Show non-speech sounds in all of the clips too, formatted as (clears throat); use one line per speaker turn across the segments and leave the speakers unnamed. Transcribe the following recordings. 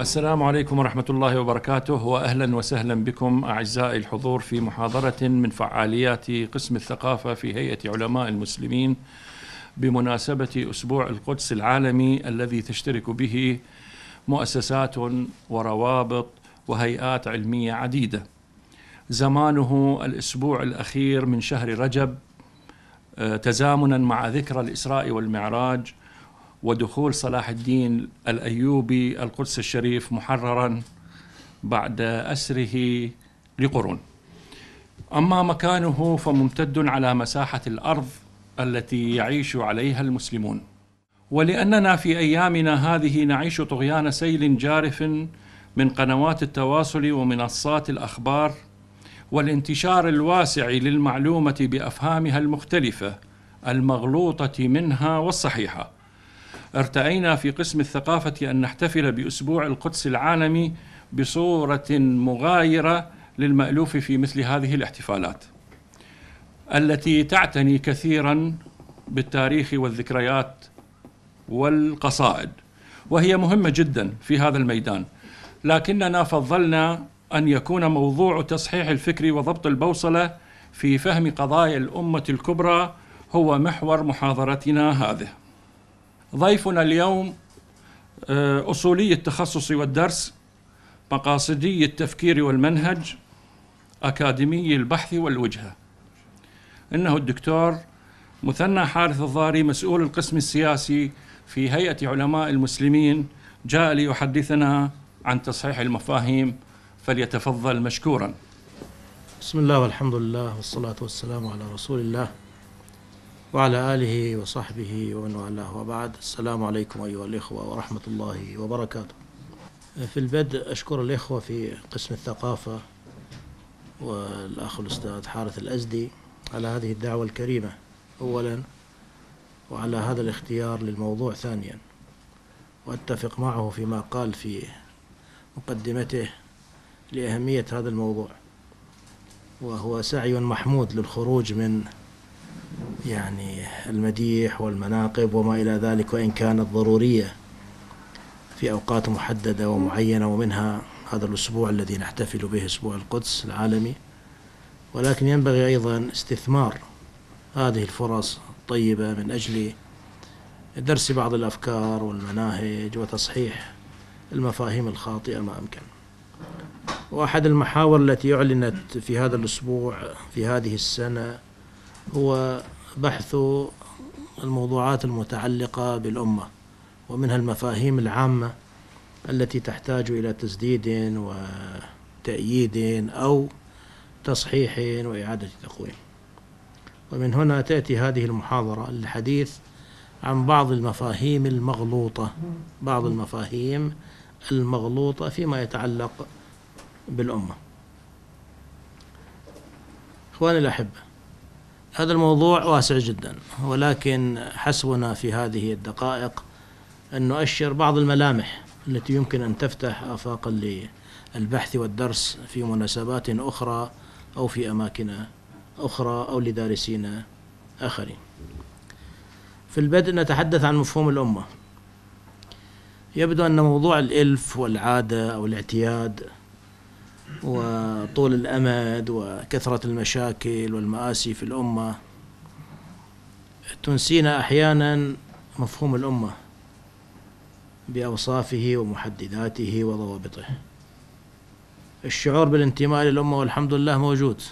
السلام عليكم ورحمة الله وبركاته وأهلا وسهلا بكم أعزائي الحضور في محاضرة من فعاليات قسم الثقافة في هيئة علماء المسلمين بمناسبة أسبوع القدس العالمي الذي تشترك به مؤسسات وروابط وهيئات علمية عديدة. زمانه الأسبوع الأخير من شهر رجب آه، تزامنا مع ذكرى الإسراء والمعراج ودخول صلاح الدين الأيوبي القدس الشريف محررا بعد أسره لقرون. أما مكانه فممتد على مساحة الأرض التي يعيش عليها المسلمون. ولأننا في أيامنا هذه نعيش طغيان سيل جارف من قنوات التواصل ومنصات الأخبار والانتشار الواسع للمعلومة بأفهامها المختلفة المغلوطة منها والصحيحة. ارتأينا في قسم الثقافة أن نحتفل بأسبوع القدس العالمي بصورة مغايرة للمألوف في مثل هذه الاحتفالات التي تعتني كثيرا بالتاريخ والذكريات والقصائد وهي مهمة جدا في هذا الميدان. لكننا فضلنا أن يكون موضوع تصحيح الفكر وضبط البوصلة في فهم قضايا الأمة الكبرى هو محور محاضرتنا هذه. ضيفنا اليوم آه، أصولي التخصص والدرس مقاصدي التفكير والمنهج أكاديمي البحث والوجهة. إنه الدكتور مثنى حارث الضاري مسؤول القسم السياسي في هيئة علماء المسلمين جاء ليحدثنا عن تصحيح المفاهيم فليتفضل مشكورا.
بسم الله والحمد لله والصلاة والسلام على رسول الله. وعلى آله وصحبه ومن والاه وبعد. السلام عليكم أيها الإخوة ورحمة الله وبركاته. في البدء أشكر الإخوة في قسم الثقافة والأخ الأستاذ حارث الأزدي على هذه الدعوة الكريمة أولا وعلى هذا الاختيار للموضوع ثانيا. وأتفق معه فيما قال في مقدمته لأهمية هذا الموضوع وهو سعي محمود للخروج من يعني المديح والمناقب وما إلى ذلك وإن كانت ضرورية في أوقات محددة ومعينة ومنها هذا الأسبوع الذي نحتفل به أسبوع القدس العالمي. ولكن ينبغي أيضا استثمار هذه الفرص الطيبة من أجل درس بعض الأفكار والمناهج وتصحيح المفاهيم الخاطئة ما أمكن. وأحد المحاور التي أعلنت في هذا الأسبوع في هذه السنة هو بحث الموضوعات المتعلقة بالأمة ومنها المفاهيم العامة التي تحتاج إلى تسديد وتأييد أو تصحيح وإعادة تقويم. ومن هنا تأتي هذه المحاضرة للحديث عن بعض المفاهيم المغلوطة بعض المفاهيم المغلوطة فيما يتعلق بالأمة. إخواني الأحبة هذا الموضوع واسع جدا ولكن حسبنا في هذه الدقائق أن نؤشر بعض الملامح التي يمكن أن تفتح آفاقا للبحث والدرس في مناسبات أخرى أو في أماكن أخرى أو لدارسين آخرين. في البدء نتحدث عن مفهوم الأمة. يبدو أن موضوع الإلف والعادة أو الاعتياد وطول الأمد وكثرة المشاكل والمآسي في الأمة. تنسينا أحيانا مفهوم الأمة بأوصافه ومحدداته وضوابطه. الشعور بالانتماء للأمة والحمد لله موجود.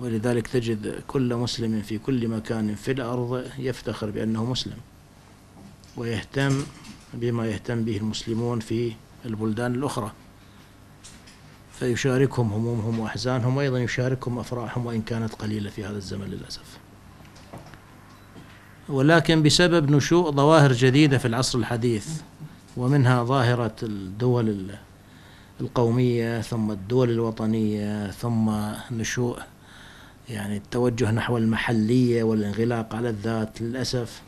ولذلك تجد كل مسلم في كل مكان في الأرض يفتخر بأنه مسلم ويهتم بما يهتم به المسلمون في البلدان الأخرى. فيشاركهم همومهم وأحزانهم وأيضا يشاركهم أفراحهم وإن كانت قليلة في هذا الزمن للأسف. ولكن بسبب نشوء ظواهر جديدة في العصر الحديث ومنها ظاهرة الدول القومية ثم الدول الوطنية ثم نشوء يعني التوجه نحو المحلية والانغلاق على الذات للأسف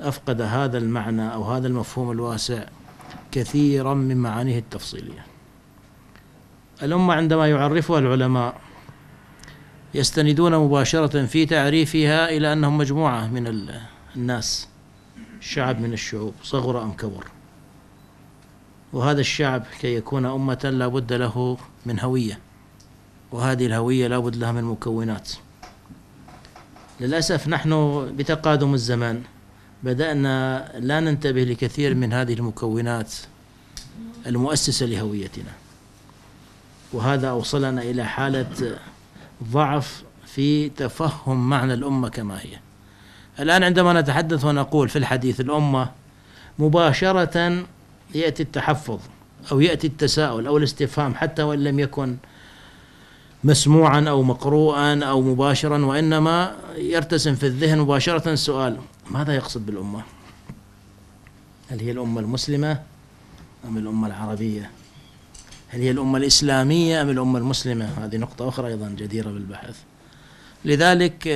أفقد هذا المعنى أو هذا المفهوم الواسع كثيرا من معانيه التفصيلية. الأمة عندما يعرفها العلماء يستندون مباشرة في تعريفها إلى أنهم مجموعة من الناس شعب من الشعوب صغر أم كبر. وهذا الشعب كي يكون أمة لا بد له من هوية وهذه الهوية لا بد لها من مكونات. للأسف نحن بتقادم الزمان بدأنا لا ننتبه لكثير من هذه المكونات المؤسسة لهويتنا. وهذا أوصلنا إلى حالة ضعف في تفهم معنى الأمة كما هي. الآن عندما نتحدث ونقول في الحديث الأمة مباشرة يأتي التحفظ أو يأتي التساؤل أو الاستفهام حتى وإن لم يكن مسموعا أو مقروءا أو مباشرا وإنما يرتسم في الذهن مباشرة السؤال ماذا يقصد بالأمة؟ هل هي الأمة المسلمة أم الأمة العربية؟ هل هي الأمة الإسلامية أم الأمة المسلمة؟ هذه نقطة أخرى أيضا جديرة بالبحث. لذلك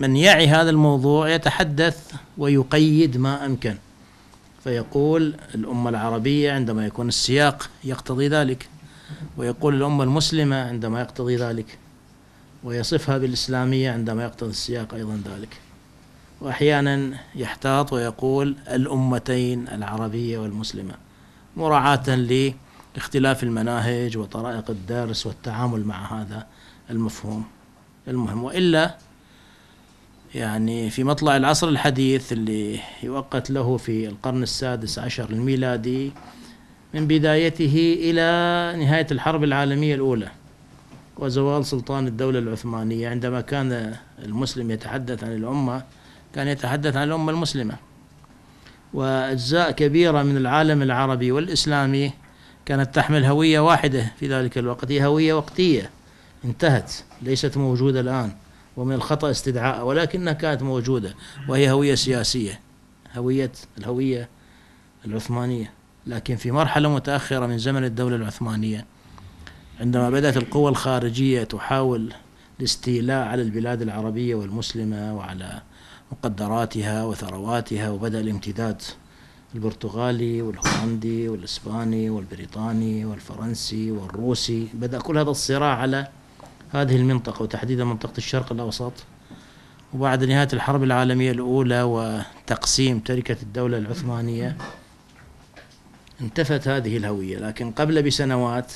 من يعي هذا الموضوع يتحدث ويقيد ما أمكن. فيقول الأمة العربية عندما يكون السياق يقتضي ذلك ويقول الأمة المسلمة عندما يقتضي ذلك ويصفها بالإسلامية عندما يقتضي السياق أيضا ذلك. وأحيانا يحتاط ويقول الأمتين العربية والمسلمة. مراعاة لاختلاف المناهج وطرائق الدرس والتعامل مع هذا المفهوم المهم. وإلا يعني في مطلع العصر الحديث اللي يؤقت له في القرن السادس عشر الميلادي من بدايته إلى نهاية الحرب العالمية الأولى وزوال سلطان الدولة العثمانية. عندما كان المسلم يتحدث عن الأمة كان يتحدث عن الأمة المسلمة. وأجزاء كبيرة من العالم العربي والإسلامي كانت تحمل هوية واحدة في ذلك الوقت هي هوية وقتية انتهت ليست موجودة الآن ومن الخطأ استدعاء ولكنها كانت موجودة وهي هوية سياسية هوية الهوية العثمانية. لكن في مرحلة متأخرة من زمن الدولة العثمانية عندما بدأت القوى الخارجية تحاول الاستيلاء على البلاد العربية والمسلمة وعلى مقدراتها وثرواتها وبدأ الامتداد البرتغالي والهولندي والإسباني والبريطاني والفرنسي والروسي. بدأ كل هذا الصراع على هذه المنطقة وتحديدا منطقة الشرق الأوسط وبعد نهاية الحرب العالمية الأولى وتقسيم تركة الدولة العثمانية انتفت هذه الهوية. لكن قبل بسنوات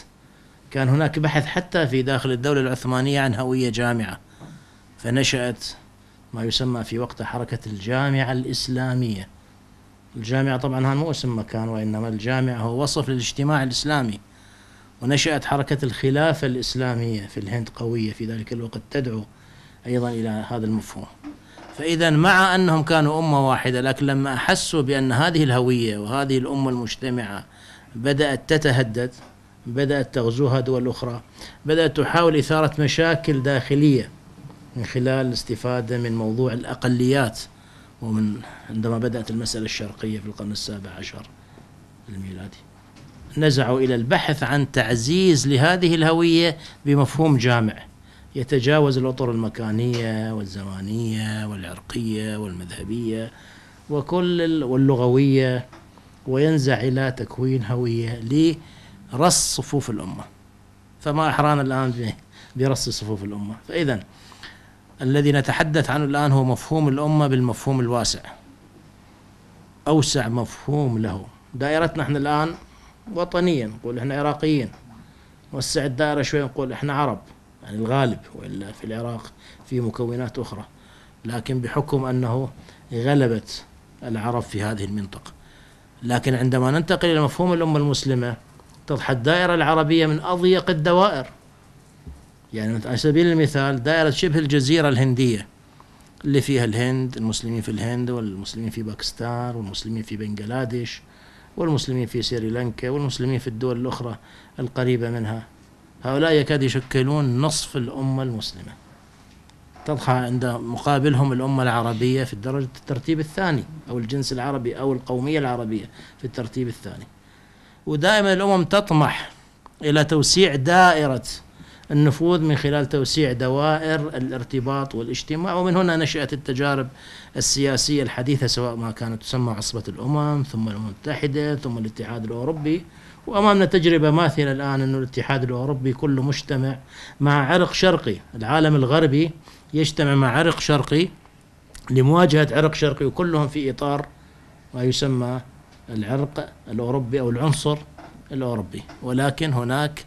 كان هناك بحث حتى في داخل الدولة العثمانية عن هوية جامعة فنشأت ما يسمى في وقتها حركة الجامعة الإسلامية. الجامعة طبعا هذا مو اسم مكان وإنما الجامعة هو وصف للاجتماع الإسلامي. ونشأت حركة الخلافة الإسلامية في الهند قوية في ذلك الوقت تدعو أيضا إلى هذا المفهوم. فإذا مع أنهم كانوا أمة واحدة لكن لما أحسوا بأن هذه الهوية وهذه الأمة المجتمعة بدأت تتهدد بدأت تغزوها دول أخرى بدأت تحاول إثارة مشاكل داخلية من خلال الاستفادة من موضوع الأقليات. ومن عندما بدأت المسألة الشرقية في القرن السابع عشر الميلادي نزعوا إلى البحث عن تعزيز لهذه الهوية بمفهوم جامع يتجاوز الأطر المكانية والزمانية والعرقية والمذهبية وكل واللغوية وينزع إلى تكوين هوية لرص صفوف الأمة. فما أحرانا الآن برص صفوف الأمة. فإذا الذي نتحدث عنه الآن هو مفهوم الأمة بالمفهوم الواسع. أوسع مفهوم له. دائرتنا إحنا الآن وطنيا نقول إحنا عراقيين. نوسع الدائرة شوي نقول إحنا عرب يعني الغالب وإلا في العراق في مكونات أخرى. لكن بحكم أنه غلبت العرب في هذه المنطقة. لكن عندما ننتقل إلى مفهوم الأمة المسلمة تضحى الدائرة العربية من أضيق الدوائر. يعني على سبيل المثال دائرة شبه الجزيرة الهندية اللي فيها الهند المسلمين في الهند والمسلمين في باكستان والمسلمين في بنغلاديش والمسلمين في سريلانكا والمسلمين في الدول الأخرى القريبة منها. هؤلاء يكاد يشكلون نصف الأمة المسلمة. تضحى عند مقابلهم الأمة العربية في الدرجة الترتيب الثاني أو الجنس العربي أو القومية العربية في الترتيب الثاني. ودائما الأمم تطمح إلى توسيع دائرة النفوذ من خلال توسيع دوائر الارتباط والاجتماع ومن هنا نشأت التجارب السياسية الحديثة سواء ما كانت تسمى عصبة الأمم ثم الأمم المتحدة ثم الاتحاد الأوروبي. وأمامنا تجربة ماثلة الآن أن الاتحاد الأوروبي كله مجتمع مع عرق شرقي. العالم الغربي يجتمع مع عرق شرقي لمواجهة عرق شرقي وكلهم في إطار ما يسمى العرق الأوروبي أو العنصر الأوروبي. ولكن هناك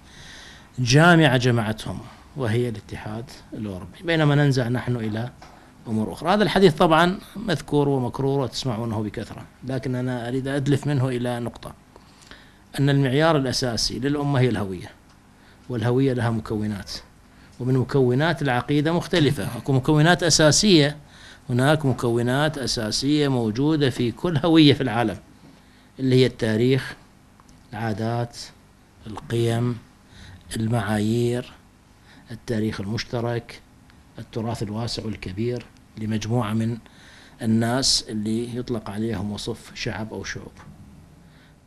جامعة جمعتهم وهي الاتحاد الأوروبي. بينما ننزع نحن إلى أمور أخرى. هذا الحديث طبعا مذكور ومكرور وتسمعونه بكثرة لكن أنا أريد أدلف منه إلى نقطة. أن المعيار الأساسي للأمة هي الهوية والهوية لها مكونات ومن مكونات العقيدة مختلفة. أكو مكونات أساسية هناك مكونات أساسية موجودة في كل هوية في العالم اللي هي التاريخ العادات القيم المعايير التاريخ المشترك التراث الواسع والكبير لمجموعة من الناس اللي يطلق عليهم وصف شعب أو شعوب.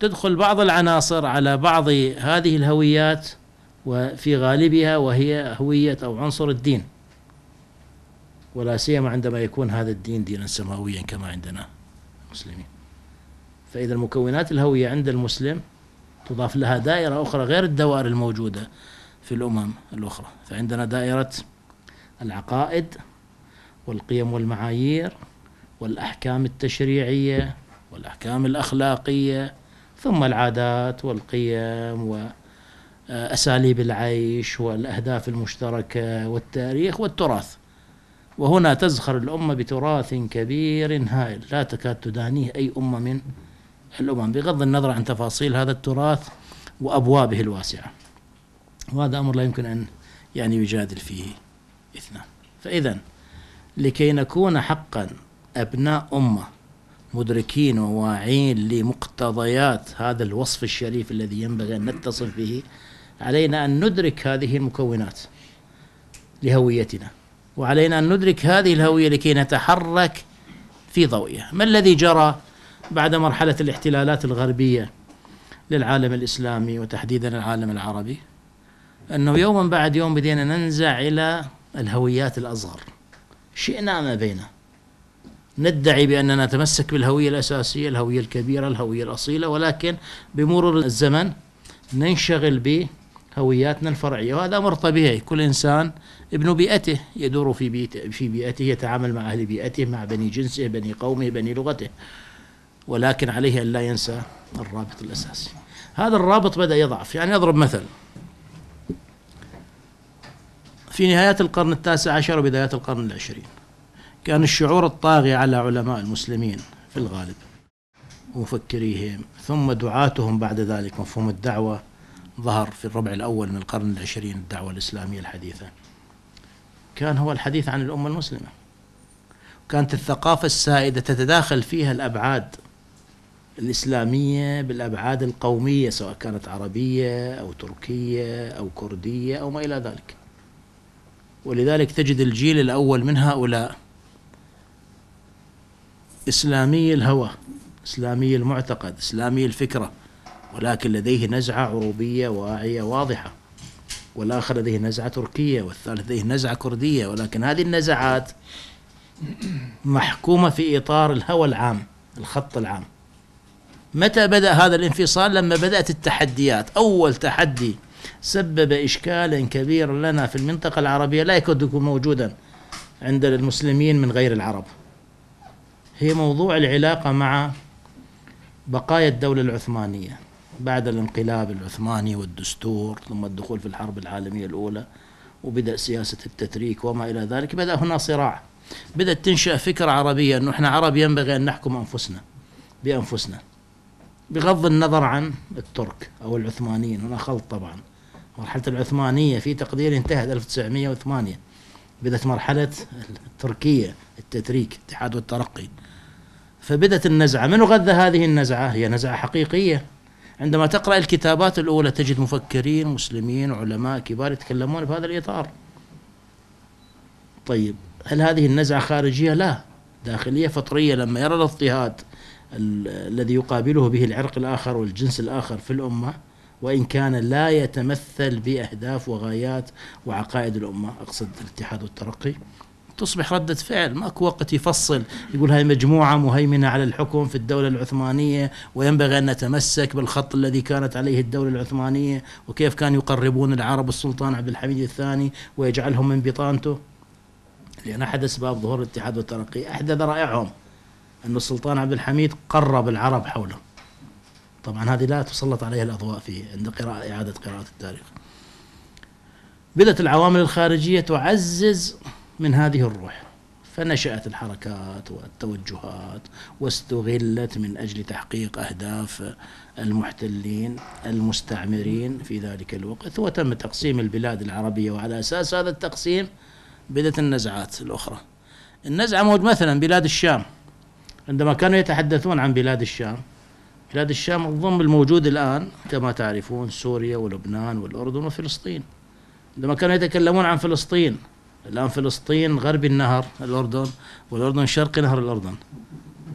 تدخل بعض العناصر على بعض هذه الهويات وفي غالبها وهي هوية أو عنصر الدين. ولا سيما عندما يكون هذا الدين دينا سماويا كما عندنا المسلمين. فإذا المكونات الهوية عند المسلم تضاف لها دائرة أخرى غير الدوائر الموجودة في الأمم الأخرى. فعندنا دائرة العقائد والقيم والمعايير والأحكام التشريعية والأحكام الأخلاقية ثم العادات والقيم وأساليب العيش والأهداف المشتركة والتاريخ والتراث. وهنا تزخر الأمة بتراث كبير هائل لا تكاد تدانيه أي أمة من الأمم بغض النظر عن تفاصيل هذا التراث وأبوابه الواسعة. وهذا أمر لا يمكن أن يعني يجادل فيه إثنان. فإذا لكي نكون حقا أبناء أمة مدركين وواعين لمقتضيات هذا الوصف الشريف الذي ينبغي أن نتصف به علينا أن ندرك هذه المكونات لهويتنا. وعلينا أن ندرك هذه الهوية لكي نتحرك في ضوئها. ما الذي جرى؟ بعد مرحلة الاحتلالات الغربية للعالم الإسلامي وتحديدا العالم العربي أنه يوما بعد يوم بدينا ننزع إلى الهويات الأصغر شئنا ما بينا ندعي بأننا نتمسك بالهوية الأساسية الهوية الكبيرة الهوية الأصيلة ولكن بمرور الزمن ننشغل بهوياتنا الفرعية وهذا أمر طبيعي. كل إنسان ابن بيئته يدور في بيئته, في بيئته يتعامل مع أهل بيئته مع بني جنسه بني قومه بني لغته. ولكن عليه أن لا ينسى الرابط الأساسي. هذا الرابط بدأ يضعف. يعني أضرب مثل. في نهاية القرن التاسع عشر وبدايات القرن العشرين. كان الشعور الطاغي على علماء المسلمين في الغالب ومفكريهم ثم دعاتهم بعد ذلك مفهوم الدعوة ظهر في الربع الأول من القرن العشرين الدعوة الإسلامية الحديثة. كان هو الحديث عن الأمة المسلمة. كانت الثقافة السائدة تتداخل فيها الأبعاد الإسلامية بالأبعاد القومية سواء كانت عربية أو تركية أو كردية أو ما إلى ذلك. ولذلك تجد الجيل الأول من هؤلاء إسلامي الهوى إسلامي المعتقد إسلامي الفكرة ولكن لديه نزعة عروبية واعية واضحة. والآخر لديه نزعة تركية والثالث لديه نزعة كردية ولكن هذه النزعات محكومة في إطار الهوى العام الخط العام. متى بدأ هذا الانفصال؟ لما بدأت التحديات. أول تحدي سبب إشكالا كبيرا لنا في المنطقة العربية لا يكاد يكون موجودا عند المسلمين من غير العرب. هي موضوع العلاقة مع بقايا الدولة العثمانية بعد الانقلاب العثماني والدستور ثم الدخول في الحرب العالمية الأولى وبدأ سياسة التتريك وما إلى ذلك. بدأ هنا صراع. بدأت تنشأ فكرة عربية أنه إحنا عرب ينبغي أن نحكم أنفسنا بأنفسنا. بغض النظر عن الترك أو العثمانيين هنا خلط طبعا. مرحلة العثمانية في تقدير انتهت 1908 بدأت مرحلة التركية التتريك الاتحاد والترقي. فبدأت النزعة. من غذى هذه النزعة؟ هي نزعة حقيقية. عندما تقرأ الكتابات الأولى تجد مفكرين مسلمين علماء كبار يتكلمون بهذا الإطار. طيب هل هذه النزعة خارجية؟ لا. داخلية فطرية لما يرى الاضطهاد الذي يقابله به العرق الآخر والجنس الآخر في الأمة وإن كان لا يتمثل بأهداف وغايات وعقائد الأمة. أقصد الاتحاد والترقي. تصبح ردة فعل. ماكو وقت يفصل. يقول هاي مجموعة مهيمنة على الحكم في الدولة العثمانية وينبغي أن نتمسك بالخط الذي كانت عليه الدولة العثمانية وكيف كانوا يقربون العرب السلطان عبد الحميد الثاني ويجعلهم من بطانته. لأن أحد أسباب ظهور الاتحاد والترقي أحد ذرائعهم أن السلطان عبد الحميد قرب العرب حوله. طبعا هذه لا تسلط عليها الأضواء في عند قراءة إعادة قراءة التاريخ. بدأت العوامل الخارجية تعزز من هذه الروح. فنشأت الحركات والتوجهات واستغلت من أجل تحقيق أهداف المحتلين المستعمرين في ذلك الوقت وتم تقسيم البلاد العربية وعلى أساس هذا التقسيم بدأت النزعات الأخرى. النزعة مثلا بلاد الشام. عندما كانوا يتحدثون عن بلاد الشام بلاد الشام الضم الموجود الآن كما تعرفون سوريا ولبنان والأردن وفلسطين. عندما كانوا يتكلمون عن فلسطين الآن فلسطين غرب النهر الأردن والأردن شرقي نهر الأردن.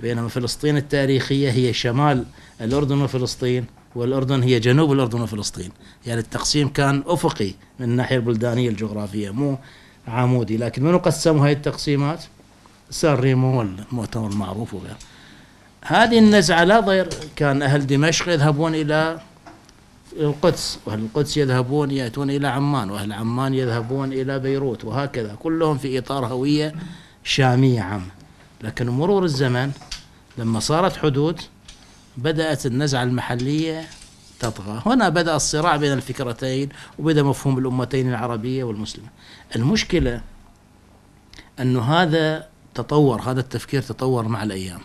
بينما فلسطين التاريخية هي شمال الأردن وفلسطين والأردن هي جنوب الأردن وفلسطين. يعني التقسيم كان أفقي من الناحية البلدانية الجغرافية مو عمودي. لكن من قسموا هذه التقسيمات؟ سان ريمو والمؤتمر المعروف وغيره. هذه النزعة لا ضير كان أهل دمشق يذهبون إلى القدس وأهل القدس يذهبون يأتون إلى عمان وأهل عمان يذهبون إلى بيروت وهكذا. كلهم في إطار هوية شامية عامة. لكن مرور الزمن لما صارت حدود بدأت النزعة المحلية تطغى. هنا بدأ الصراع بين الفكرتين وبدأ مفهوم الأمتين العربية والمسلمة. المشكلة أنه هذا تطور هذا التفكير تطور مع الأيام.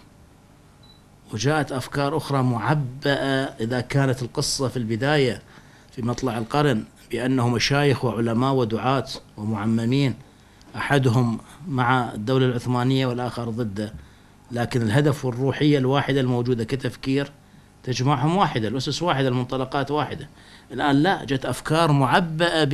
وجاءت أفكار أخرى معبأة إذا كانت القصة في البداية في مطلع القرن بأنه مشايخ وعلماء ودعاة ومعممين أحدهم مع الدولة العثمانية والآخر ضده. لكن الهدف والروحية الواحدة الموجودة كتفكير تجمعهم واحدة الأسس واحدة المنطلقات واحدة. الآن لا جت أفكار معبأة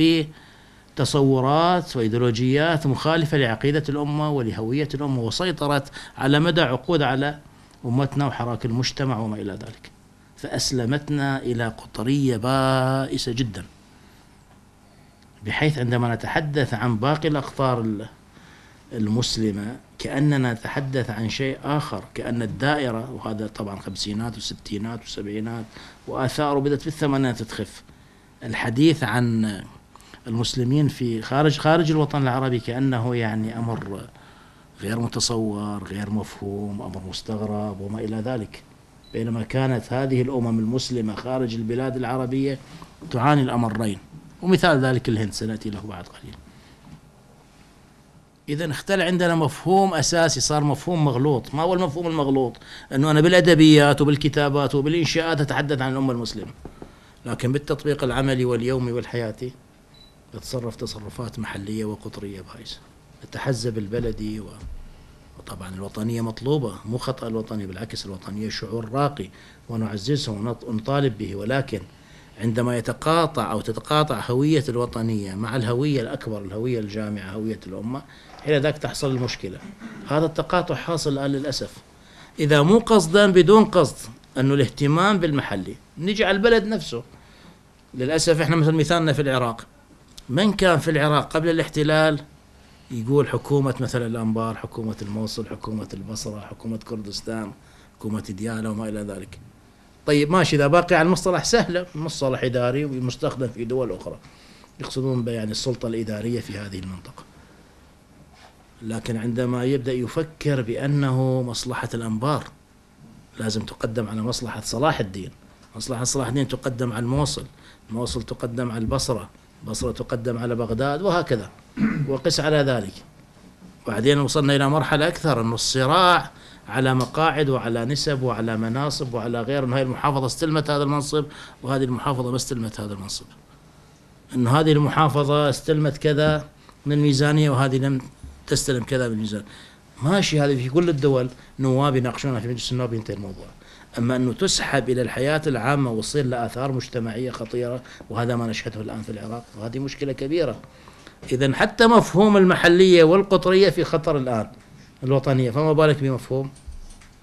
بتصورات وإيديولوجيات مخالفة لعقيدة الأمة ولهوية الأمة وسيطرت على مدى عقود على أمتنا وحراك المجتمع وما إلى ذلك. فأسلمتنا إلى قطرية بائسة جدا. بحيث عندما نتحدث عن باقي الأقطار المسلمة كأننا نتحدث عن شيء آخر كأن الدائرة وهذا طبعا خمسينات وستينات وسبعينات وآثاره بدأت في الثمانينات تخف الحديث عن المسلمين في خارج خارج الوطن العربي كأنه يعني أمر غير متصور غير مفهوم أمر مستغرب وما إلى ذلك. بينما كانت هذه الأمم المسلمة خارج البلاد العربية تعاني الأمرين. ومثال ذلك الهند سنأتي له بعد قليل. إذا اختل عندنا مفهوم أساسي صار مفهوم مغلوط. ما هو المفهوم المغلوط؟ أنه أنا بالأدبيات وبالكتابات وبالإنشاءات أتحدث عن الأمة المسلمة. لكن بالتطبيق العملي واليومي والحياتي يتصرف تصرفات محلية وقطرية بائسة التحزب البلدي و وطبعا الوطنية مطلوبة مو خطأ الوطنية بالعكس الوطنية شعور راقي ونعززه ونطالب به. ولكن عندما يتقاطع أو تتقاطع هوية الوطنية مع الهوية الأكبر الهوية الجامعة هوية الأمة حين ذاك تحصل المشكلة. هذا التقاطع حاصل الآن للأسف. إذا مو قصدا بدون قصد أنه الاهتمام بالمحلي نجي على البلد نفسه. للأسف إحنا مثل مثالنا في العراق. من كان في العراق قبل الاحتلال؟ يقول حكومة مثلا الأنبار حكومة الموصل حكومة البصرة حكومة كردستان حكومة ديالى وما إلى ذلك. طيب ماشي. إذا باقي على المصطلح سهلة. مصطلح إداري ومستخدم في دول أخرى. يقصدون يعني السلطة الإدارية في هذه المنطقة. لكن عندما يبدأ يفكر بأنه مصلحة الأنبار لازم تقدم على مصلحة صلاح الدين. مصلحة صلاح الدين تقدم على الموصل. الموصل تقدم على البصرة. البصرة تقدم على بغداد وهكذا. وقس على ذلك. بعدين وصلنا إلى مرحلة أكثر أنه الصراع على مقاعد وعلى نسب وعلى مناصب وعلى غير أنه هذه المحافظة استلمت هذا المنصب وهذه المحافظة ما استلمت هذا المنصب. أنه هذه المحافظة استلمت كذا من الميزانية وهذه لم تستلم كذا من الميزان ماشي هذه في كل الدول نواب يناقشونها في مجلس النواب ينتهي الموضوع. أما أنه تسحب إلى الحياة العامة وتصير لها آثار مجتمعية خطيرة وهذا ما نشهده الآن في العراق وهذه مشكلة كبيرة. إذا حتى مفهوم المحلية والقطرية في خطر الآن الوطنية فما بالك بمفهوم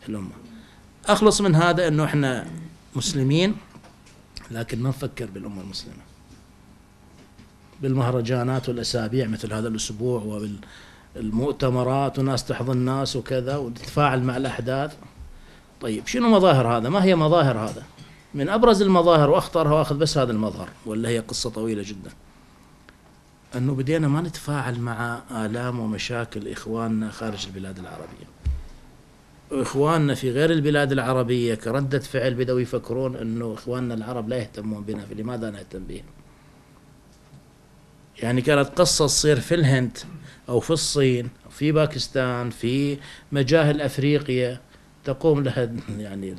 الأمة؟ أخلص من هذا أنه إحنا مسلمين لكن ما نفكر بالأمة المسلمة. بالمهرجانات والأسابيع مثل هذا الأسبوع وبالمؤتمرات وناس تحضن الناس وكذا وتتفاعل مع الأحداث. طيب شنو مظاهر هذا؟ ما هي مظاهر هذا؟ من أبرز المظاهر وأخطرها وأخذ بس هذا المظهر ولا هي قصة طويلة جدا. أنه بدينا ما نتفاعل مع آلام ومشاكل إخواننا خارج البلاد العربية. واخواننا في غير البلاد العربية كردة فعل بدأوا يفكرون أنه إخواننا العرب لا يهتمون بنا فلماذا نهتم بهم؟ يعني كانت قصة تصير في الهند أو في الصين أو في باكستان في مجاهل أفريقيا تقوم لها يعني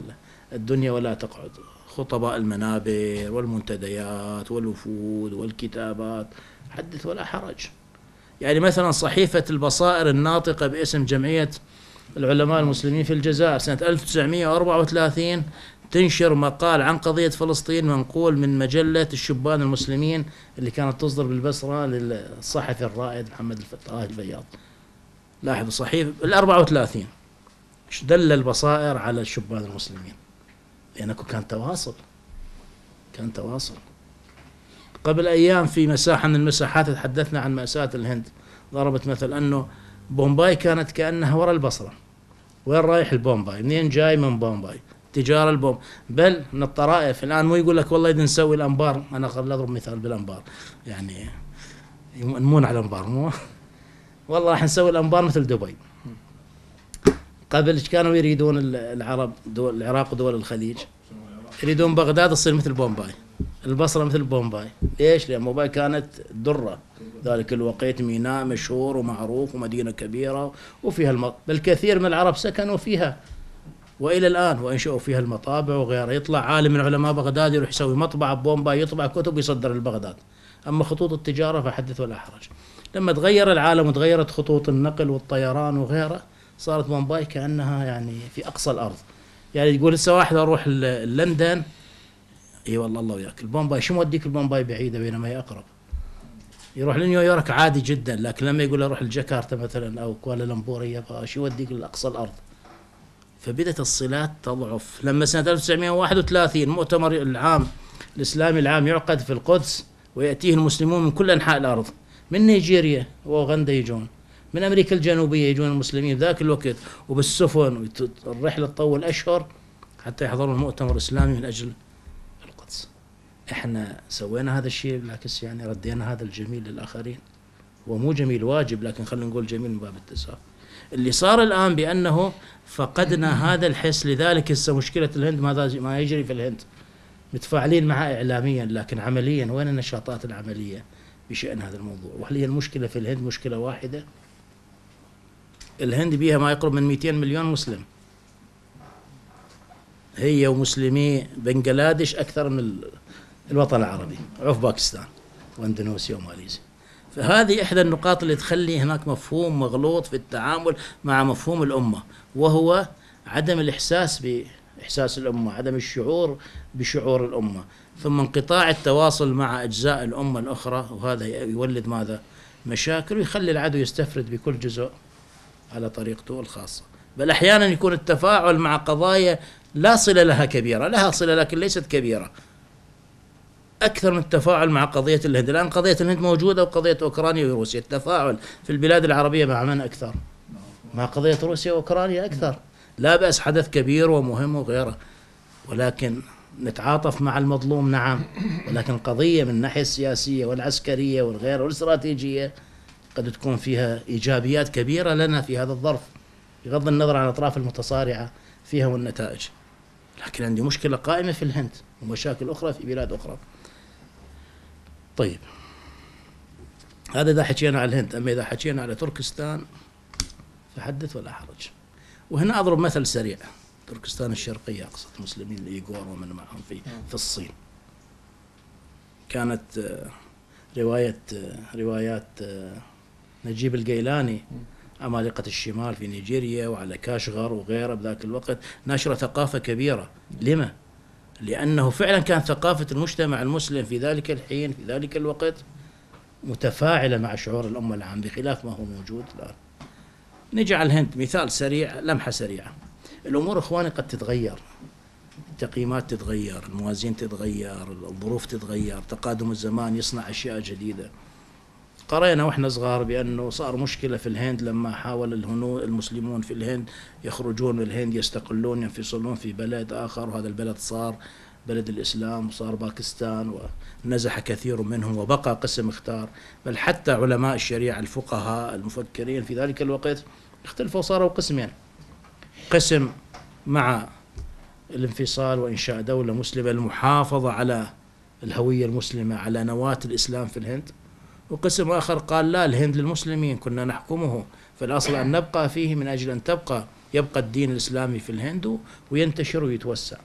الدنيا ولا تقعد. خطباء المنابر والمنتديات والوفود والكتابات حدث ولا حرج. يعني مثلا صحيفة البصائر الناطقة باسم جمعية العلماء المسلمين في الجزائر سنة 1934 تنشر مقال عن قضية فلسطين منقول من مجلة الشبان المسلمين اللي كانت تصدر بالبصرة للصحفي الرائد محمد الفتاح البياض لاحظوا صحيفة ال 34 إيش دل البصائر على الشبان المسلمين؟ لأنه كان تواصل. كان تواصل. قبل أيام في مساحة من المساحات تحدثنا عن مأساة الهند. ضربت مثل أنه بومباي كانت كأنها وراء البصرة. وين رايح لبومباي؟ منين جاي من بومباي؟ تجارة البوم. بل من الطرائف. الآن مو يقول لك والله إذا نسوي الأنبار أنا قبل أضرب مثال بالأنبار. يعني يمنون على الأنبار مو؟ والله راح نسوي الأنبار مثل دبي. قبل إيش كانوا يريدون العرب دول العراق ودول الخليج؟ يريدون بغداد تصير مثل بومباي. البصرة مثل بومباي. ليش؟ لأن بومباي كانت درة. ذلك الوقت ميناء مشهور ومعروف ومدينة كبيرة وفيها الم... بل كثير من العرب سكنوا فيها. وإلى الآن وإنشأوا فيها المطابع وغيرها. يطلع عالم من علماء بغداد يروح يسوي مطبعه بومباي يطبع كتب يصدر لبغداد. أما خطوط التجارة فحدث ولا حرج. لما تغير العالم وتغيرت خطوط النقل والطيران وغيره صارت بومباي كأنها يعني في أقصى الأرض. يعني تقول هسه واحد أروح لندن إي والله الله وياك. البومباي شو موديك البومباي بعيدة بينما هي أقرب؟ يروح لنيويورك عادي جدا لكن لما يقول أروح لجاكرتا مثلا أو كوالالمبور يبغى شو يوديك لأقصى الأرض؟ فبدت الصلات تضعف. لما سنة 1931 مؤتمر العام الإسلامي العام يعقد في القدس ويأتيه المسلمون من كل أنحاء الأرض من نيجيريا واوغندا يجون. من أمريكا الجنوبية يجون المسلمين ذاك الوقت وبالسفن الرحله تطول أشهر حتى يحضرون المؤتمر الاسلامي من أجل القدس. إحنا سوينا هذا الشيء بالعكس يعني ردينا هذا الجميل للآخرين. هو مو جميل واجب لكن خلينا نقول جميل من باب التساهل. اللي صار الآن بأنه فقدنا (clears throat) هذا الحس لذلك هسه مشكلة الهند ماذا ما يجري في الهند. متفاعلين معه اعلاميا لكن عمليا وين النشاطات العملية بشأن هذا الموضوع؟ وهل هي المشكلة في الهند مشكلة واحدة؟ الهند بيها ما يقرب من 200 مليون مسلم. هي ومسلمي بنغلاديش أكثر من الوطن العربي عوف باكستان واندونيسيا وماليزيا. فهذه إحدى النقاط اللي تخلي هناك مفهوم مغلوط في التعامل مع مفهوم الأمة وهو عدم الإحساس بإحساس الأمة عدم الشعور بشعور الأمة. ثم انقطاع التواصل مع أجزاء الأمة الأخرى وهذا يولد ماذا؟ مشاكل ويخلي العدو يستفرد بكل جزء على طريقته الخاصة. بل أحيانا يكون التفاعل مع قضايا لا صلة لها كبيرة لها صلة لكن ليست كبيرة. أكثر من التفاعل مع قضية الهند. الآن قضية الهند موجودة وقضية أوكرانيا وروسيا. التفاعل في البلاد العربية مع من أكثر؟ مع قضية روسيا وأوكرانيا أكثر. لا بأس حدث كبير ومهم وغيره. ولكن نتعاطف مع المظلوم نعم. ولكن قضية من الناحية السياسية والعسكرية والغير والإستراتيجية قد تكون فيها إيجابيات كبيرة لنا في هذا الظرف بغض النظر عن الأطراف المتصارعة فيها والنتائج. لكن عندي مشكلة قائمة في الهند ومشاكل أخرى في بلاد أخرى. طيب. هذا إذا حكينا على الهند أما إذا حكينا على تركستان فحدث ولا حرج. وهنا أضرب مثل سريع. تركستان الشرقية أقصد المسلمين الإيغور ومن معهم في في الصين. كانت آه، رواية آه، روايات آه، نجيب القيلاني. عمالقة الشمال في نيجيريا وعلى كاشغر وغيره بذاك الوقت نشر ثقافة كبيرة. لما؟ لأنه فعلا كانت ثقافة المجتمع المسلم في ذلك الحين في ذلك الوقت متفاعلة مع شعور الأمة العام بخلاف ما هو موجود الآن. نجي على الهند مثال سريع لمحة سريعة. الأمور إخواني قد تتغير. التقييمات تتغير الموازين تتغير الظروف تتغير تقادم الزمان يصنع أشياء جديدة. قرينا وإحنا صغار بأنه صار مشكلة في الهند لما حاول الهنود المسلمون في الهند يخرجون من الهند يستقلون ينفصلون في بلد آخر وهذا البلد صار بلد الإسلام وصار باكستان ونزح كثير منهم وبقى قسم اختار. بل حتى علماء الشريعة الفقهاء المفكرين في ذلك الوقت اختلفوا صاروا قسمين. قسم مع الانفصال وإنشاء دولة مسلمة المحافظة على الهوية المسلمة على نواة الإسلام في الهند. وقسم آخر قال لا الهند للمسلمين كنا نحكمه. فالأصل أن نبقى فيه من أجل أن تبقى. يبقى الدين الإسلامي في الهند وينتشر ويتوسع.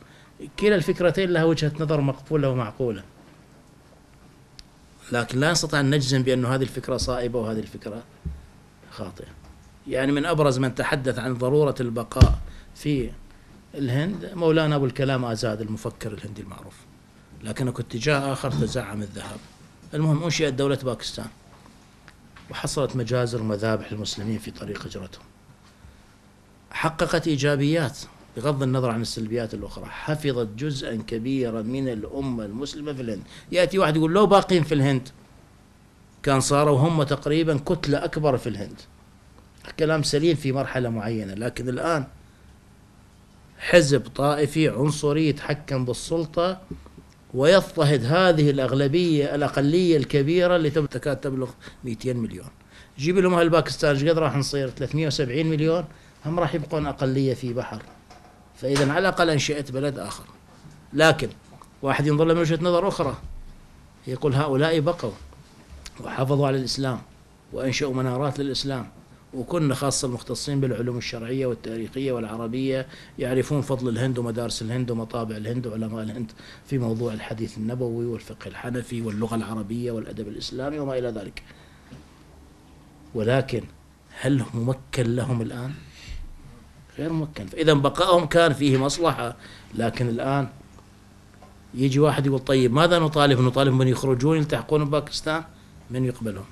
كلا الفكرتين لها وجهة نظر مقبولة ومعقولة. لكن لا نستطيع أن نجزم بأن هذه الفكرة صائبة وهذه الفكرة خاطئة. يعني من أبرز من تحدث عن ضرورة البقاء في الهند مولانا أبو الكلام آزاد المفكر الهندي المعروف. لكن اتجاه آخر تزعم الذهاب. المهم أنشئت دولة باكستان. وحصلت مجازر ومذابح للمسلمين في طريق هجرتهم. حققت إيجابيات بغض النظر عن السلبيات الأخرى. حفظت جزءا كبيرا من الأمة المسلمة في الهند. يأتي واحد يقول لو باقين في الهند كان صاروا هم تقريبا كتلة أكبر في الهند. كلام سليم في مرحلة معينة لكن الآن حزب طائفي عنصري يتحكم بالسلطة ويضطهد هذه الأغلبية الأقلية الكبيرة اللي تكاد تبلغ 200 مليون. جيب لهم أهل باكستان إيش قد راح نصير 370 مليون هم راح يبقون أقلية في بحر. فإذا على الأقل أنشئت بلد آخر. لكن واحد ينظر من وجهة نظر أخرى يقول هؤلاء بقوا وحافظوا على الإسلام وأنشأوا منارات للإسلام. وكنا خاصة المختصين بالعلوم الشرعية والتاريخية والعربية يعرفون فضل الهند ومدارس الهند ومطابع الهند وعلماء الهند في موضوع الحديث النبوي والفقه الحنفي واللغة العربية والأدب الإسلامي وما إلى ذلك. ولكن هل ممكن لهم الآن؟ غير ممكن. فإذا بقائهم كان فيه مصلحة لكن الآن يجي واحد يقول طيب ماذا نطالب؟ نطالب من يخرجون يلتحقون بباكستان؟ من يقبلهم؟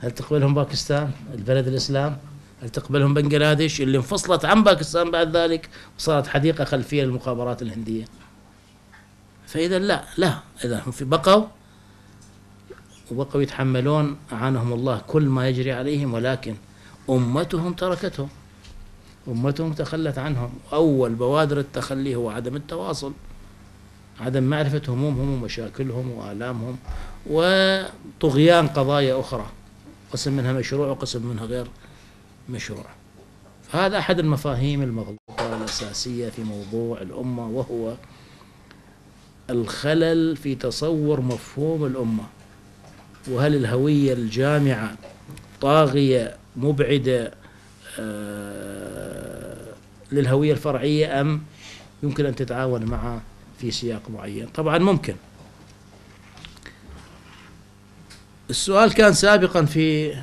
هل تقبلهم باكستان البلد الإسلام؟ هل تقبلهم بنغلاديش اللي انفصلت عن باكستان بعد ذلك وصارت حديقة خلفية للمخابرات الهندية؟ فإذا لا لا. إذا هم في بقوا وبقوا يتحملون أعانهم الله كل ما يجري عليهم ولكن أمتهم تركتهم. أمتهم تخلت عنهم. أول بوادر التخلي هو عدم التواصل عدم معرفة همومهم ومشاكلهم وآلامهم وطغيان قضايا أخرى. قسم منها مشروع وقسم منها غير مشروع. فهذا أحد المفاهيم المغلوطة الأساسية في موضوع الأمة وهو الخلل في تصور مفهوم الأمة. وهل الهوية الجامعة طاغية مبعدة آه، للهوية الفرعية أم يمكن أن تتعاون معها في سياق معين؟ طبعا ممكن. السؤال كان سابقا في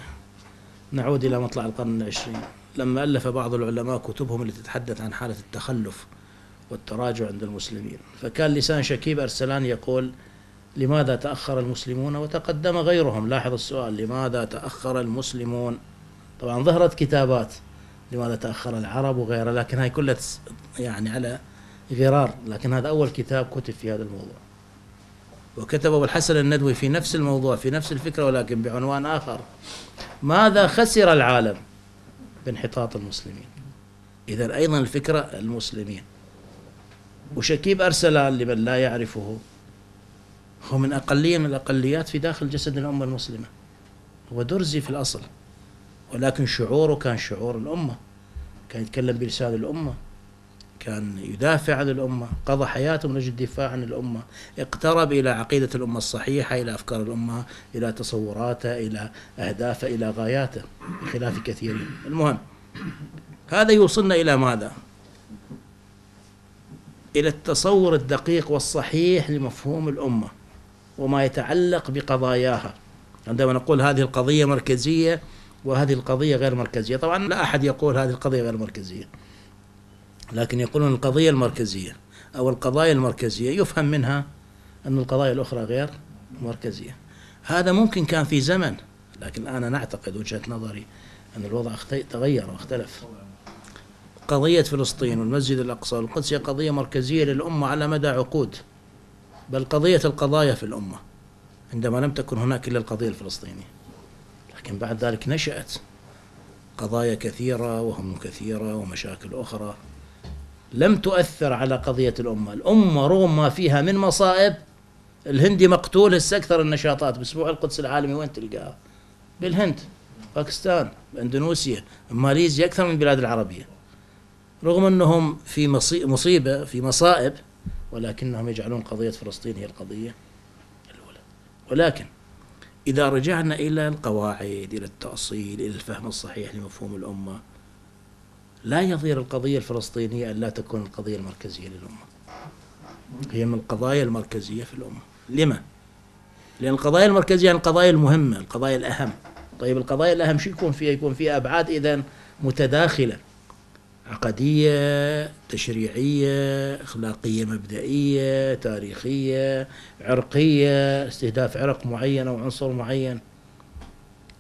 نعود إلى مطلع القرن العشرين. لما ألف بعض العلماء كتبهم التي تتحدث عن حالة التخلف والتراجع عند المسلمين. فكان لسان شكيب أرسلان يقول لماذا تأخر المسلمون؟ وتقدم غيرهم. لاحظ السؤال لماذا تأخر المسلمون؟ طبعا ظهرت كتابات لماذا تأخر العرب وغيرها لكن هاي كلها يعني على غرار لكن هذا أول كتاب كتب في هذا الموضوع. وكتب أبو الحسن الندوي في نفس الموضوع في نفس الفكرة ولكن بعنوان آخر. ماذا خسر العالم بانحطاط المسلمين؟ إذا أيضا الفكرة المسلمين. وشكيب أرسلان لمن لا يعرفه؟ هو من أقلية من الأقليات في داخل جسد الأمة المسلمة. هو درزي في الأصل ولكن شعوره كان شعور الأمة كان يتكلم بلسان الأمة. كان يدافع عن الأمة قضى حياته من أجل الدفاع عن الأمة اقترب إلى عقيدة الأمة الصحيحة إلى أفكار الأمة إلى تصوراته إلى أهدافه إلى غاياته بخلاف كثيرين المهم هذا يوصلنا إلى ماذا؟ إلى التصور الدقيق والصحيح لمفهوم الأمة وما يتعلق بقضاياها. عندما نقول هذه القضية مركزية وهذه القضية غير مركزية. طبعا لا أحد يقول هذه القضية غير مركزية. لكن يقولون القضية المركزية أو القضايا المركزية يفهم منها أن القضايا الأخرى غير مركزية. هذا ممكن كان في زمن لكن الآن نعتقد وجهة نظري أن الوضع تغير واختلف. قضية فلسطين والمسجد الأقصى والقدس هي قضية مركزية للأمة على مدى عقود بل قضية القضايا في الأمة عندما لم تكن هناك إلا القضية الفلسطينية. لكن بعد ذلك نشأت قضايا كثيرة وهم كثيرة ومشاكل أخرى. لم تؤثر على قضية الأمة. الأمة رغم ما فيها من مصائب الهندي مقتول هسه أكثر النشاطات بأسبوع القدس العالمي. وين تلقاها؟ بالهند باكستان اندونيسيا ماليزيا أكثر من البلاد العربية. رغم أنهم في مصيبة في مصائب ولكنهم يجعلون قضية فلسطين هي القضية الأولى. ولكن إذا رجعنا إلى القواعد إلى التأصيل إلى الفهم الصحيح لمفهوم الأمة لا يضير القضية الفلسطينية أن لا تكون القضية المركزية للأمة. هي من القضايا المركزية في الأمة. لما؟ لأن القضايا المركزية القضايا المهمة القضايا الأهم. طيب القضايا الأهم شو يكون فيها؟ يكون فيها أبعاد إذا متداخلة. عقدية تشريعية أخلاقية مبدئية تاريخية عرقية استهداف عرق معين أو عنصر معين.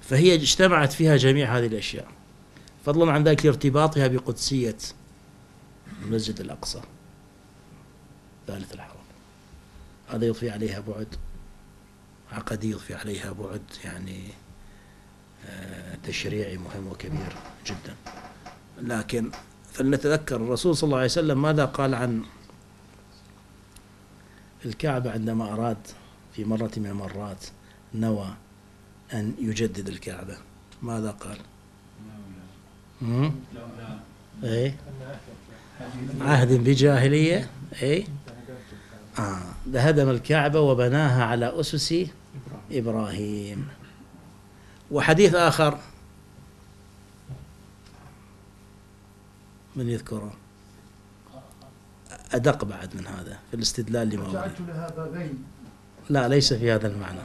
فهي اجتمعت فيها جميع هذه الأشياء. فضلا عن ذلك لارتباطها بقدسية المسجد الأقصى ثالث الحرم. هذا يضفي عليها بعد عقدي يضفي عليها بعد يعني آه، تشريعي مهم وكبير جدا. لكن فلنتذكر الرسول صلى الله عليه وسلم ماذا قال عن الكعبة عندما أراد في مرة من المرات نوى أن يجدد الكعبة؟ ماذا قال؟ إيه. عهد بجاهلية إيه. آه. هدم الكعبة وبناها على أسس إبراهيم. وحديث آخر. من يذكره؟ أدق بعد من هذا في الاستدلال لما جعلت لا ليس في هذا المعنى.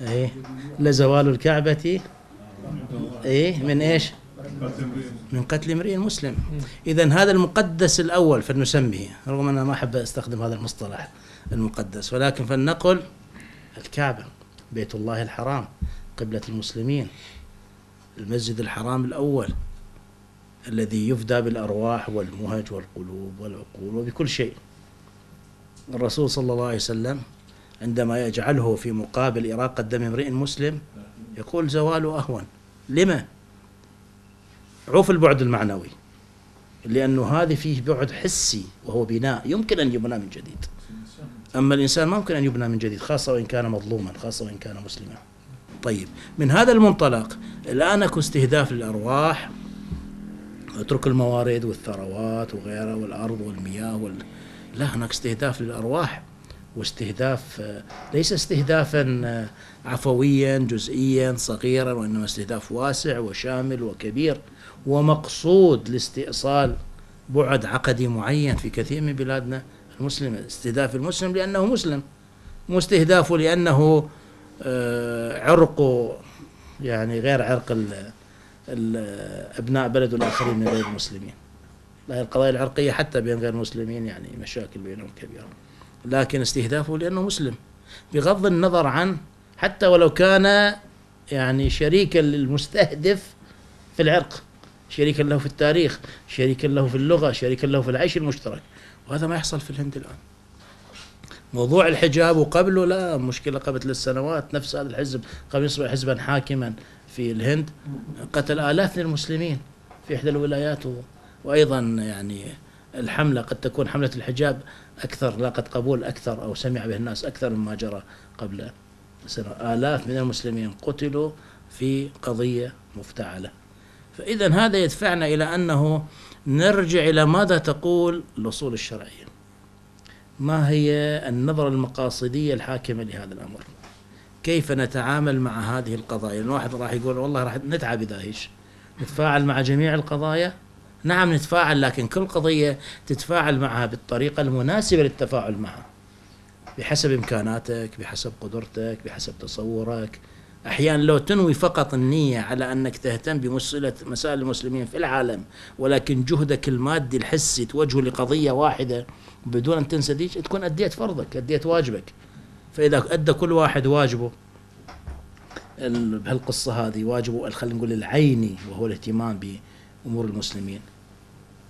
إيه. لزوال الكعبة إيه. من إيش؟ من قتل امرئ مسلم. اذا هذا المقدس الأول فلنسميه رغم أنا ما أحب أستخدم هذا المصطلح المقدس ولكن فلنقل الكعبة بيت الله الحرام قبلة المسلمين المسجد الحرام الأول الذي يفدى بالأرواح والمهج والقلوب والعقول وبكل شيء. الرسول صلى الله عليه وسلم عندما يجعله في مقابل إراقة دم امرئ مسلم يقول زواله أهون. لما؟ عوف البعد المعنوي لأنه هذه فيه بعد حسي وهو بناء يمكن أن يبنى من جديد. أما الإنسان ما يمكن أن يبنى من جديد خاصة وإن كان مظلوما خاصة وإن كان مسلما. طيب من هذا المنطلق الآن أكو استهداف للأرواح أترك الموارد والثروات وغيرها والأرض والمياه وال... لا هناك استهداف للأرواح. واستهداف ليس استهدافا عفويا جزئيا صغيرا وإنما استهداف واسع وشامل وكبير ومقصود لاستئصال بعد عقدي معين في كثير من بلادنا المسلمة. استهداف المسلم لأنه مسلم مو استهدافه لأنه آه، عرقه يعني غير عرق أبناء بلده الآخرين من غير المسلمين القضايا العرقية حتى بين غير المسلمين يعني مشاكل بينهم كبيرة. لكن استهدافه لأنه مسلم. بغض النظر عن حتى ولو كان يعني شريكا للمستهدف في العرق شريكا له في التاريخ شريكا له في اللغة شريكا له في العيش المشترك. وهذا ما يحصل في الهند الآن. موضوع الحجاب وقبله لا مشكلة قبل ثلاث سنوات نفس هذا الحزب قبل يصبح حزبا حاكما في الهند. قتل آلاف من المسلمين في إحدى الولايات وأيضا يعني الحملة قد تكون حملة الحجاب أكثر لاقت قبول أكثر أو سمع به الناس أكثر مما جرى قبل سنة. آلاف من المسلمين قتلوا في قضية مفتعلة. فإذا هذا يدفعنا إلى أنه نرجع إلى ماذا تقول الأصول الشرعية. ما هي النظرة المقاصدية الحاكمة لهذا الأمر؟ كيف نتعامل مع هذه القضايا؟ الواحد راح يقول والله راح نتعب إذا إيش نتفاعل مع جميع القضايا؟ نعم نتفاعل لكن كل قضية تتفاعل معها بالطريقة المناسبة للتفاعل معها بحسب إمكاناتك بحسب قدرتك بحسب تصورك. أحيانا لو تنوي فقط النية على أنك تهتم بمسألة مسائل المسلمين في العالم ولكن جهدك المادي الحسي توجهه لقضية واحدة بدون أن تنسى ديش تكون أديت فرضك أديت واجبك. فإذا أدى كل واحد واجبه بهالقصة هذه واجبه خلينا نقول العيني وهو الاهتمام بأمور المسلمين.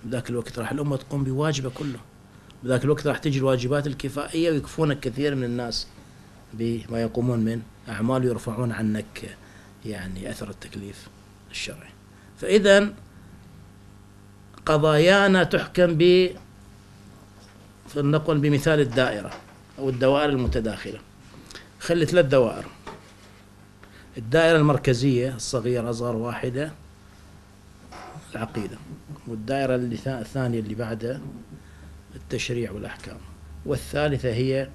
بذاك الوقت راح الأمة تقوم بواجبة كله. بذاك الوقت راح تجي الواجبات الكفائية ويكفونك كثير من الناس بما يقومون من أعمال يرفعون عنك يعني أثر التكليف الشرعي. فإذا قضايانا تحكم ب فلنقل بمثال الدائرة أو الدوائر المتداخلة. خلي ثلاث دوائر. الدائرة المركزية الصغيرة أصغر واحدة العقيدة. والدائرة الثانية اللي بعدها التشريع والأحكام. والثالثة هي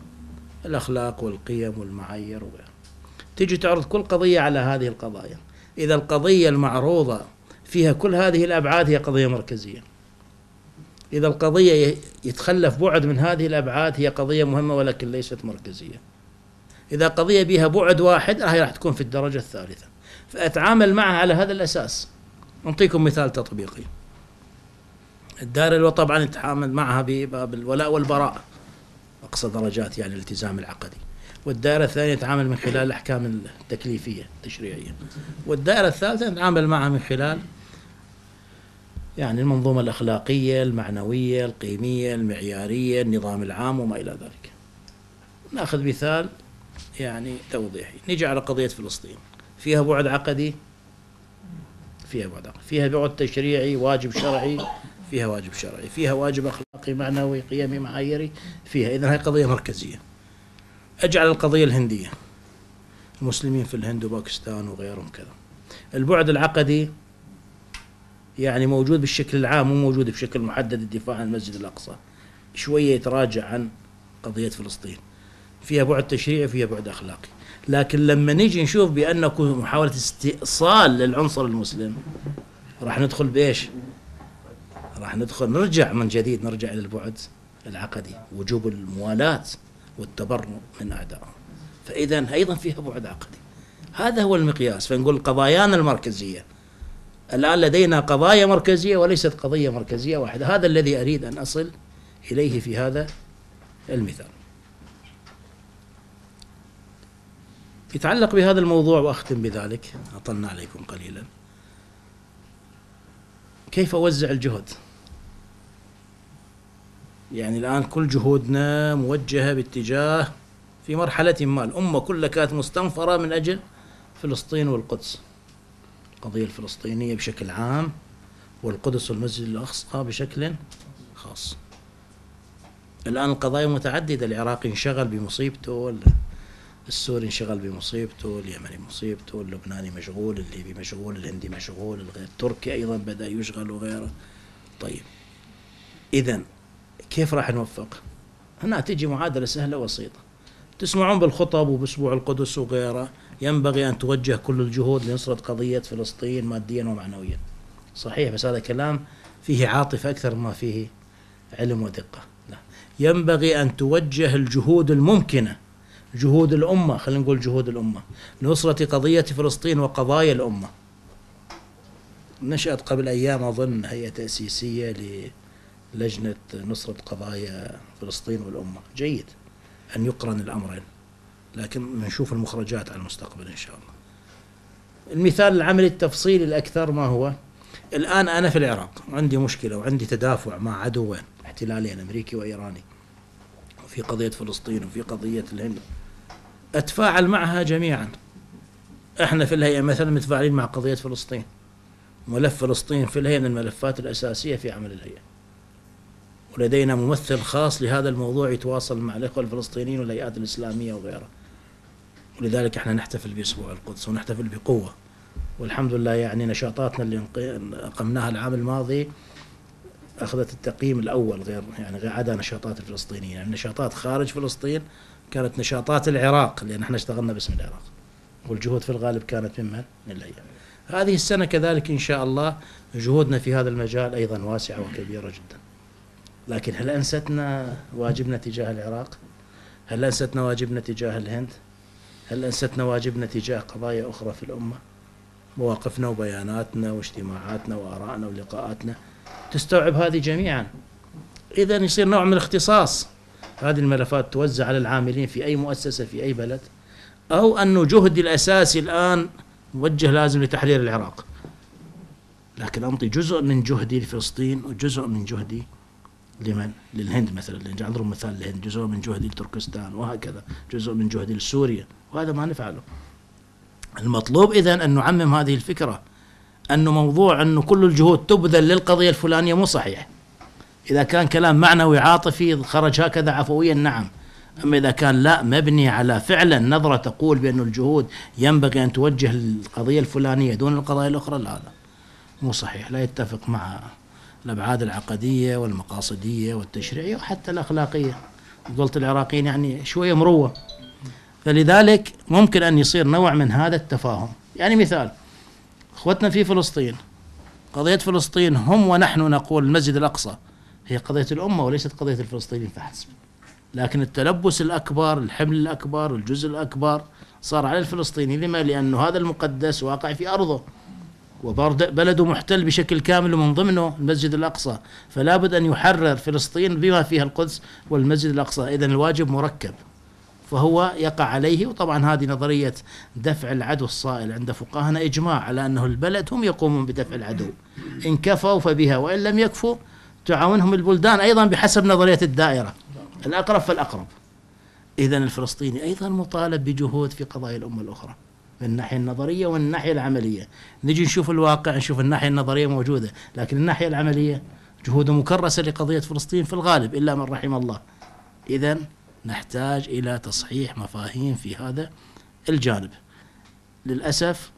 الأخلاق والقيم والمعايير وغيرها. تجي تعرض كل قضية على هذه القضايا. إذا القضية المعروضة فيها كل هذه الأبعاد هي قضية مركزية. إذا القضية يتخلف بعد من هذه الأبعاد هي قضية مهمة ولكن ليست مركزية. إذا قضية بها بعد واحد هي راح تكون في الدرجة الثالثة. فأتعامل معها على هذا الأساس. أعطيكم مثال تطبيقي. الدائرة طبعا نتعامل معها بباب الولاء والبراء. أقصى درجات يعني الالتزام العقدي. والدائرة الثانية نتعامل من خلال الأحكام التكليفية التشريعية. والدائرة الثالثة نتعامل معها من خلال يعني المنظومة الأخلاقية المعنوية القيمية المعيارية النظام العام وما إلى ذلك. نأخذ مثال يعني توضيحي. نجي على قضية فلسطين. فيها بعد عقدي؟ فيها بعد عقدي. فيها بعد تشريعي واجب شرعي فيها واجب شرعي فيها واجب أخلاقي معنوي قيمي معاييري فيها. إذا هي قضية مركزية. أجعل القضية الهندية. المسلمين في الهند وباكستان وغيرهم كذا. البعد العقدي يعني موجود بالشكل العام مو موجود بشكل محدد الدفاع عن المسجد الأقصى. شوية يتراجع عن قضية فلسطين. فيها بعد تشريعي وفيها بعد أخلاقي. لكن لما نيجي نشوف بأن محاولة استئصال للعنصر المسلم راح ندخل بإيش؟ راح ندخل نرجع من جديد نرجع إلى البعد العقدي وجوب الموالاة والتبرؤ من أعدائهم فإذا أيضا فيها بعد عقدي. هذا هو المقياس. فنقول قضايانا المركزية. الآن لدينا قضايا مركزية وليست قضية مركزية واحدة. هذا الذي أريد أن أصل إليه في هذا المثال. يتعلق بهذا الموضوع وأختم بذلك. أطلنا عليكم قليلا. كيف أوزع الجهد؟ يعني الآن كل جهودنا موجهة باتجاه في مرحلة ما. الأمة كلها كانت مستنفرة من أجل فلسطين والقدس. القضية الفلسطينية بشكل عام والقدس والمسجد الأقصى بشكل خاص. الآن القضايا متعددة. العراق انشغل بمصيبته السوري انشغل بمصيبته اليمني مصيبته اللبناني مشغول الليبي مشغول الهندي مشغول التركي أيضا بدأ يشغل وغيره. طيب. إذا كيف راح نوفق؟ هنا تجي معادلة سهلة وسيطة تسمعون بالخطب وبأسبوع القدس وغيره ينبغي أن توجه كل الجهود لنصرة قضية فلسطين ماديا ومعنويا. صحيح بس هذا كلام فيه عاطفة أكثر ما فيه علم ودقة. لا ينبغي أن توجه الجهود الممكنة جهود الأمة خلينا نقول جهود الأمة لنصرة قضية فلسطين وقضايا الأمة. نشأت قبل أيام أظن هيئة تأسيسية للجنة نصرة قضايا فلسطين والأمة. جيد. أن يقرن الأمرين. لكن نشوف المخرجات على المستقبل إن شاء الله. المثال العملي التفصيلي الأكثر ما هو؟ الآن أنا في العراق. عندي مشكلة وعندي تدافع مع عدوين احتلالين أمريكي وإيراني. وفي قضية فلسطين وفي قضية الهند. أتفاعل معها جميعا. إحنا في الهيئة مثلا متفاعلين مع قضية فلسطين. ملف فلسطين في الهيئة من الملفات الأساسية في عمل الهيئة. ولدينا ممثل خاص لهذا الموضوع يتواصل مع الإخوة الفلسطينيين والهيئات الإسلامية وغيرها. ولذلك إحنا نحتفل بأسبوع القدس ونحتفل بقوة. والحمد لله يعني نشاطاتنا اللي أقمناها العام الماضي أخذت التقييم الأول غير يعني غير عدا نشاطات الفلسطينيين. يعني نشاطات خارج فلسطين كانت نشاطات العراق لأن إحنا اشتغلنا باسم العراق. والجهود في الغالب كانت ممن من الأيام. هذه السنة كذلك إن شاء الله جهودنا في هذا المجال أيضا واسعة وكبيرة جدا. لكن هل أنستنا واجبنا تجاه العراق؟ هل أنستنا واجبنا تجاه الهند؟ هل أنستنا واجبنا تجاه قضايا أخرى في الأمة؟ مواقفنا وبياناتنا واجتماعاتنا وآرائنا ولقاءاتنا تستوعب هذه جميعا. إذا يصير نوع من الاختصاص. هذه الملفات توزع على العاملين في أي مؤسسة في أي بلد أو أنه جهدي الأساسي الآن موجه لازم لتحرير العراق. لكن أنطي جزء من جهدي لفلسطين وجزء من جهدي لمن؟ للهند مثلا نضرب مثال للهند. جزء من جهدي لتركستان وهكذا. جزء من جهدي لسوريا. وهذا ما نفعله. المطلوب إذا أن نعمم هذه الفكرة. أنه موضوع أنه كل الجهود تبذل للقضية الفلانية مو صحيح. إذا كان كلام معنوي عاطفي خرج هكذا عفويا نعم. أما إذا كان لا مبني على فعلا نظرة تقول بأن الجهود ينبغي أن توجه للقضية الفلانية دون القضايا الأخرى لا لا. مو صحيح. لا يتفق مع الأبعاد العقدية والمقاصدية والتشريعية وحتى الأخلاقية. قلت العراقيين يعني شوية مروة. فلذلك ممكن أن يصير نوع من هذا التفاهم. يعني مثال أخوتنا في فلسطين. قضية فلسطين هم ونحن نقول المسجد الأقصى. هي قضية الأمة وليست قضية الفلسطينيين فحسب. لكن التلبس الأكبر الحمل الأكبر الجزء الأكبر صار على الفلسطيني لما؟ لأنه هذا المقدس واقع في أرضه. وبلده محتل بشكل كامل ومن ضمنه المسجد الأقصى. فلا بد أن يحرر فلسطين بما فيها القدس والمسجد الأقصى. إذا الواجب مركب. فهو يقع عليه وطبعا هذه نظرية دفع العدو الصائل عند فقهاءنا إجماع على أنه البلد هم يقومون بدفع العدو. إن كفوا فبها وإن لم يكفوا تعاونهم البلدان أيضا بحسب نظرية الدائرة. الأقرب فالأقرب. إذا الفلسطيني أيضا مطالب بجهود في قضايا الأمة الأخرى. من الناحية النظرية ومن الناحية العملية. نجي نشوف الواقع نشوف الناحية النظرية موجودة لكن الناحية العملية جهود مكرسة لقضية فلسطين في الغالب إلا من رحم الله. إذا نحتاج إلى تصحيح مفاهيم في هذا الجانب. للأسف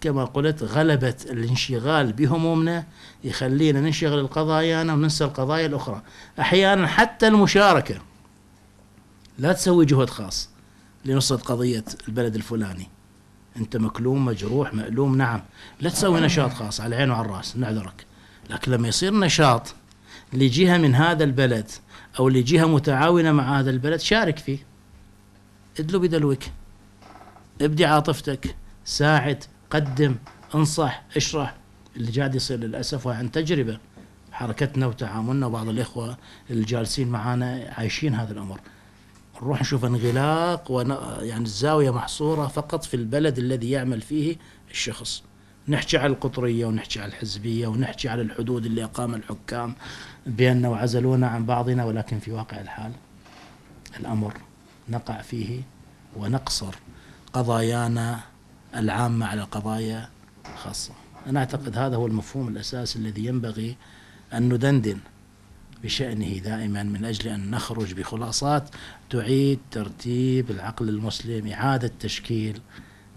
كما قلت غلبت الانشغال بهمومنا يخلينا ننشغل القضايانا وننسى القضايا الأخرى. أحيانا حتى المشاركة لا تسوي جهد خاص لنصرة قضية البلد الفلاني. أنت مكلوم مجروح مألوم نعم. لا تسوي نشاط خاص على العين وعلى الرأس نعذرك. لكن لما يصير نشاط لجهة من هذا البلد أو لجهة متعاونة مع هذا البلد شارك فيه. ادلو بدلوك ابدي عاطفتك. ساعد قدم انصح اشرح. اللي قاعد يصير للأسف وعن تجربة. حركتنا وتعاملنا وبعض الإخوة الجالسين معنا عايشين هذا الأمر. نروح نشوف انغلاق ون... يعني الزاوية محصورة فقط في البلد الذي يعمل فيه الشخص. نحكي على القطرية ونحكي على الحزبية ونحكي على الحدود اللي أقام الحكام بأنه وعزلونا عن بعضنا ولكن في واقع الحال الأمر نقع فيه ونقصر قضايانا العامة على قضايا خاصة. أنا أعتقد هذا هو المفهوم الأساسي الذي ينبغي أن ندندن بشأنه دائما من أجل أن نخرج بخلاصات تعيد ترتيب العقل المسلم إعادة تشكيل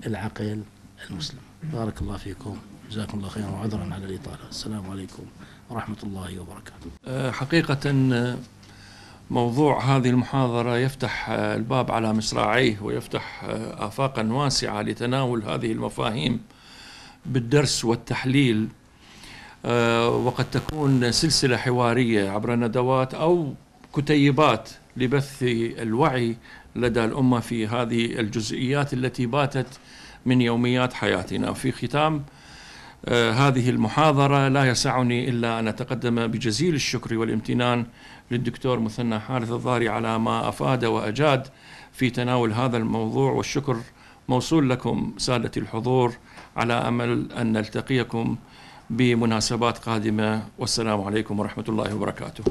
العقل المسلم. بارك الله فيكم. جزاكم الله خيرا وعذرا على الإطالة. السلام عليكم ورحمة الله وبركاته.
أه، حقيقة موضوع هذه المحاضرة يفتح الباب على مصراعيه ويفتح آفاقا واسعة لتناول هذه المفاهيم بالدرس والتحليل. أه، وقد تكون سلسلة حوارية عبر ندوات أو كتيبات لبث الوعي لدى الأمة في هذه الجزئيات التي باتت من يوميات حياتنا. في ختام آه، هذه المحاضرة لا يسعني إلا أن أتقدم بجزيل الشكر والامتنان للدكتور مثنى حارث الضاري على ما أفاد وأجاد في تناول هذا الموضوع والشكر موصول لكم سادة الحضور على أمل أن نلتقيكم بمناسبات قادمة والسلام عليكم ورحمة الله وبركاته.